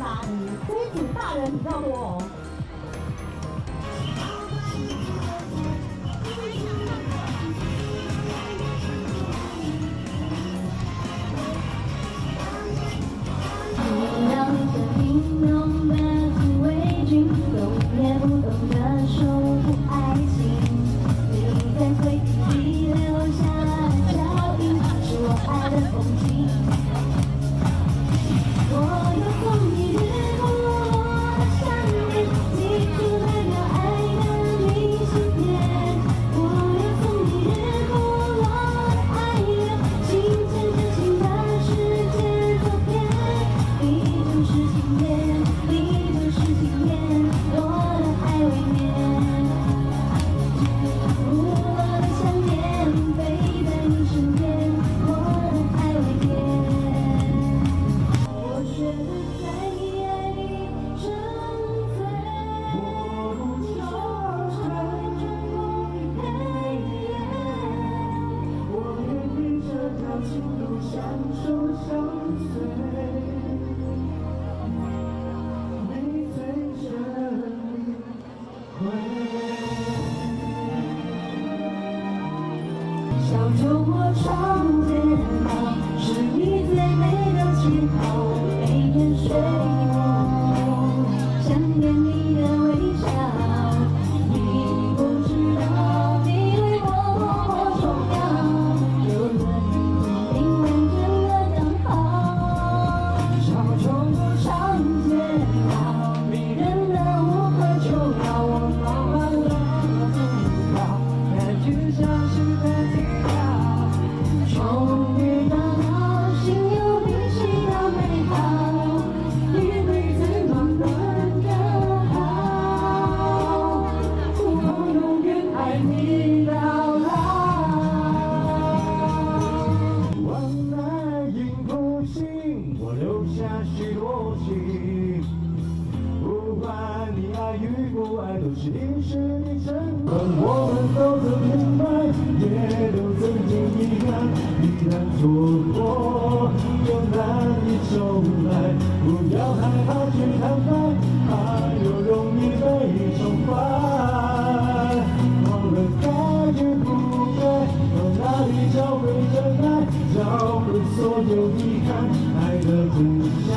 哪里规矩大人比较多哦。小酒窝情，不管你爱与不爱，都是一时的沉沦。我们都曾明白，也都曾经遗憾，一旦错过，就难以重来。不要害怕去坦白，怕又容易被宠坏。忘了该与不该，到哪里找回真爱，找回所有遗憾，爱的真相。